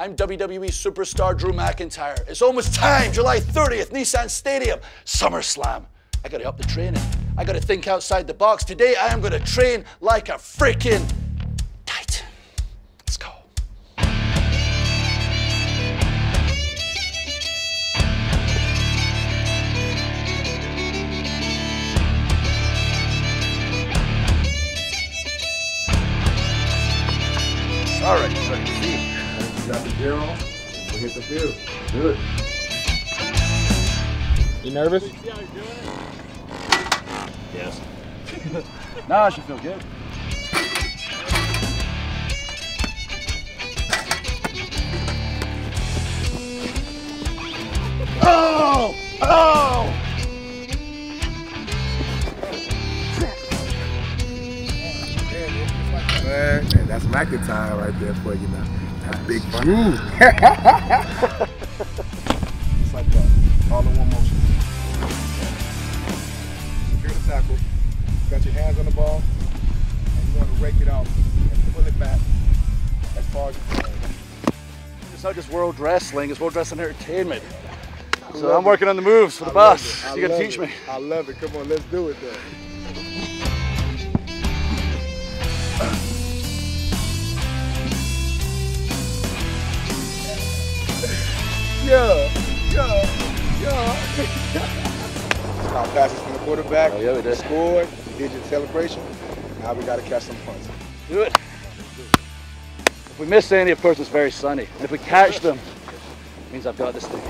I'm WWE superstar Drew McIntyre. It's almost time, July 30th, Nissan Stadium, SummerSlam. I gotta up the training. I gotta think outside the box. Today I am gonna train like a freaking You got the gear on? We'll hit the field. Do it. You nervous? Yes. no, I should feel good. Oh! Oh! Man, man, that's McIntyre right there for you now. That's big fun. Mm. it's like that. All in one motion. Secure the tackle. Got your hands on the ball. And you want to rake it out and pull it back as far as you can. It's not just world wrestling, it's world wrestling entertainment. So I'm working on the moves for the I love boss. it. I You gotta teach it. me. I love it. Come on, let's do it then. Yeah, yeah, yeah. Now passes from the quarterback. Oh, yeah, we did. Scored. We did your celebration. Now we got to catch some punts. Do it. If we miss any, of course, it's very sunny. And if we catch them, it means I've got this thing.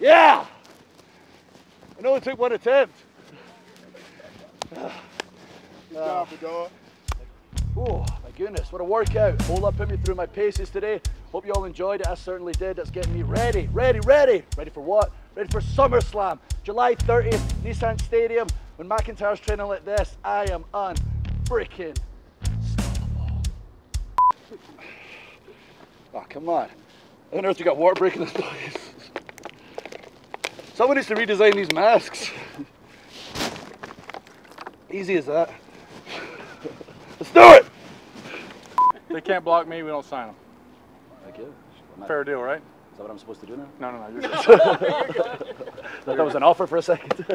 Yeah! I know it took one attempt. Good job, Fedora. Oh my goodness, what a workout. Ola put me through my paces today. Hope you all enjoyed it. I certainly did. That's getting me ready, ready, ready. Ready for what? Ready for SummerSlam. July 30th, Nissan Stadium. When McIntyre's training like this, I am unfreaking stoppable. Oh, come on. I don't know if you got water breaking this place. Someone needs to redesign these masks. Easy as that. Let's do it! They can't block me, we don't sign them. Thank you. Fair deal, right? Is that what I'm supposed to do now? No, no, no, you're good. Thought that was an offer for a second.